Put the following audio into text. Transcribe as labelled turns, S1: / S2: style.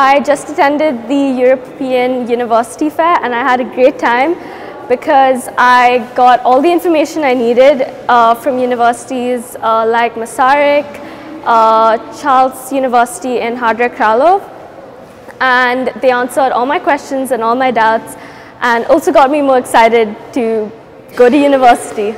S1: I just attended the European University Fair and I had a great time because I got all the information I needed uh, from universities uh, like Masaryk, uh, Charles University in Hradec Králové and they answered all my questions and all my doubts and also got me more excited to go to university.